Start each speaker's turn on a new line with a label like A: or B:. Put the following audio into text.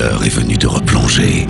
A: L'heure est venue de replonger.